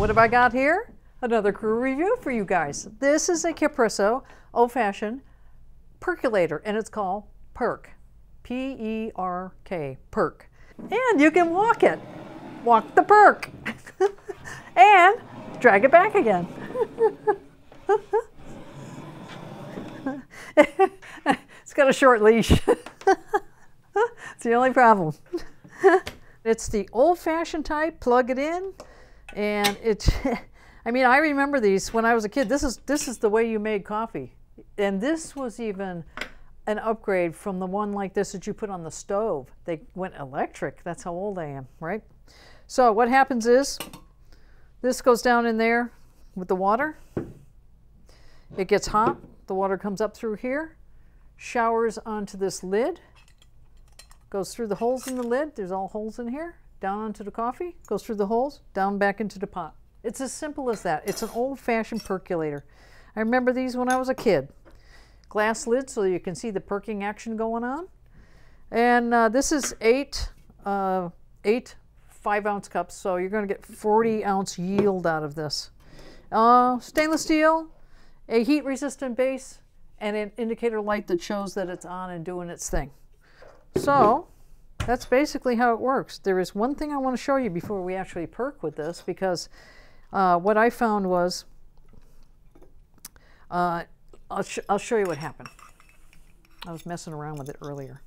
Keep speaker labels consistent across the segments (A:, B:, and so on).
A: what have I got here? Another crew review for you guys. This is a Capresso old-fashioned percolator, and it's called Perk. P-E-R-K, Perk. And you can walk it. Walk the Perk. and drag it back again. it's got a short leash. it's the only problem. it's the old-fashioned type, plug it in, and it I mean, I remember these when I was a kid. This is, this is the way you made coffee. And this was even an upgrade from the one like this that you put on the stove. They went electric. That's how old I am, right? So what happens is this goes down in there with the water. It gets hot. The water comes up through here, showers onto this lid, goes through the holes in the lid. There's all holes in here. Down onto the coffee, goes through the holes, down back into the pot. It's as simple as that. It's an old-fashioned percolator. I remember these when I was a kid. Glass lid so you can see the perking action going on. And uh, this is eight, uh, eight five ounce cups, so you're going to get 40 ounce yield out of this. Uh, stainless steel, a heat resistant base, and an indicator light that shows that it's on and doing its thing. So that's basically how it works. There is one thing I want to show you before we actually perk with this because uh, what I found was, uh, I'll, sh I'll show you what happened. I was messing around with it earlier.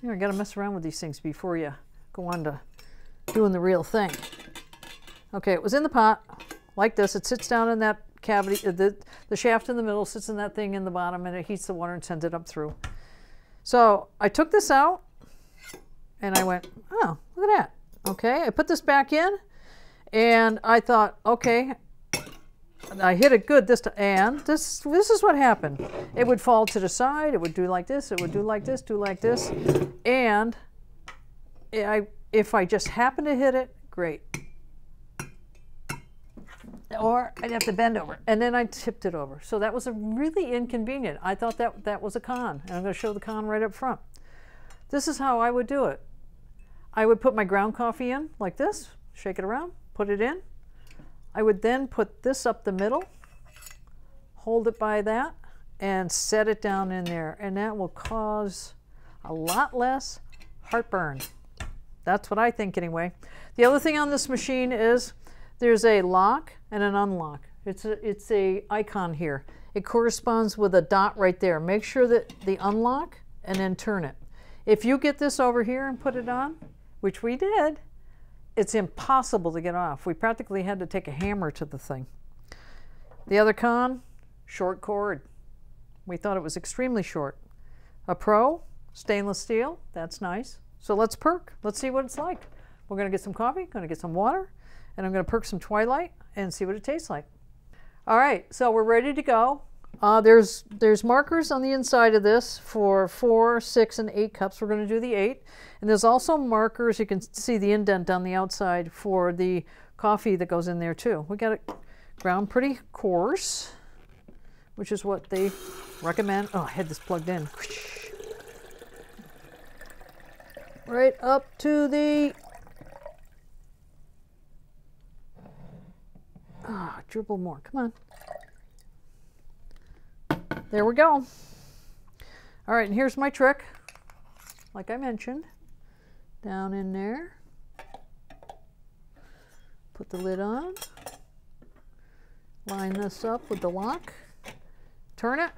A: You know, you got to mess around with these things before you go on to doing the real thing. Okay, it was in the pot like this. It sits down in that cavity. Uh, the, the shaft in the middle sits in that thing in the bottom and it heats the water and sends it up through. So I took this out and I went, oh, look at that. Okay, I put this back in and I thought, okay, I hit it good this time, and this this is what happened. It would fall to the side. It would do like this. It would do like this. Do like this, and I if I just happen to hit it, great. Or I'd have to bend over, and then I tipped it over. So that was a really inconvenient. I thought that that was a con, and I'm going to show the con right up front. This is how I would do it. I would put my ground coffee in like this, shake it around, put it in, I would then put this up the middle, hold it by that, and set it down in there. And that will cause a lot less heartburn. That's what I think anyway. The other thing on this machine is there's a lock and an unlock. It's a, it's a icon here. It corresponds with a dot right there. Make sure that the unlock and then turn it. If you get this over here and put it on, which we did, it's impossible to get off. We practically had to take a hammer to the thing. The other con, short cord. We thought it was extremely short. A Pro, stainless steel, that's nice. So let's perk. Let's see what it's like. We're to get some coffee, to get some water, and I'm to perk some Twilight and see what it tastes like. All right, so we're ready to go. Uh, there's, there's markers on the inside of this for four, six, and eight cups. We're going to do the eight. And there's also markers, you can see the indent on the outside for the coffee that goes in there too. We got it ground pretty coarse, which is what they recommend. Oh, I had this plugged in. Right up to the Ah, dribble more. Come on. There we go. All right, and here's my trick. Like I mentioned, down in there. Put the lid on. Line this up with the lock. Turn it.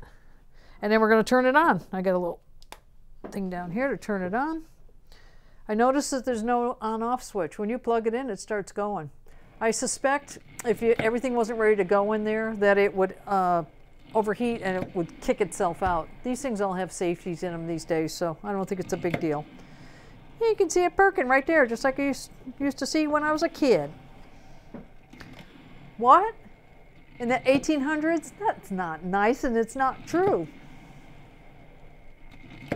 A: And then we're going to turn it on. I got a little thing down here to turn it on. I notice that there's no on-off switch. When you plug it in, it starts going. I suspect if you, everything wasn't ready to go in there, that it would uh, overheat and it would kick itself out. These things all have safeties in them these days, so I don't think it's a big deal. You can see it perking right there, just like I used, used to see when I was a kid. What? In the 1800s? That's not nice and it's not true.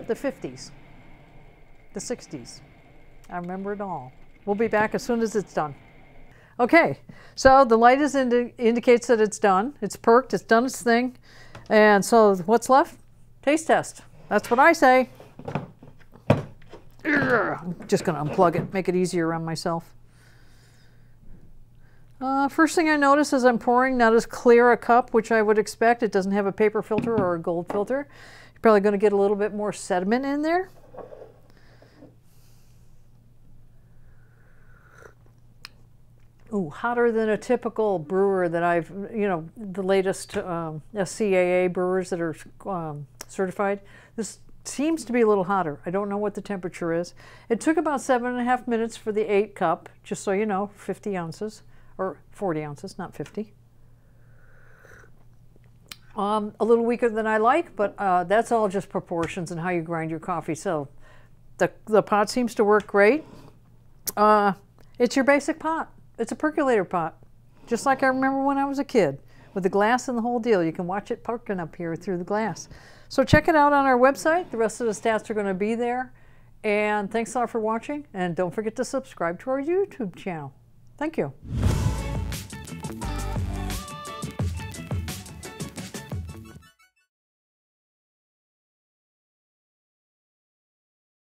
A: The 50s, the 60s. I remember it all. We'll be back as soon as it's done. Okay, so the light is indi indicates that it's done. It's perked, it's done its thing. And so what's left? Taste test. That's what I say. I'm just going to unplug it, make it easier on myself. Uh, first thing I notice is I'm pouring not as clear a cup, which I would expect. It doesn't have a paper filter or a gold filter. You're probably going to get a little bit more sediment in there. Ooh, hotter than a typical brewer that I've, you know, the latest um, SCAA brewers that are um, certified. This seems to be a little hotter. I don't know what the temperature is. It took about seven and a half minutes for the eight cup, just so you know, 50 ounces, or 40 ounces, not 50. Um, a little weaker than I like, but uh, that's all just proportions and how you grind your coffee. So the, the pot seems to work great. Uh, it's your basic pot. It's a percolator pot, just like I remember when I was a kid, with the glass and the whole deal. You can watch it perking up here through the glass. So check it out on our website. The rest of the stats are going to be there. And thanks a lot for watching. And don't forget to subscribe to our YouTube channel. Thank you.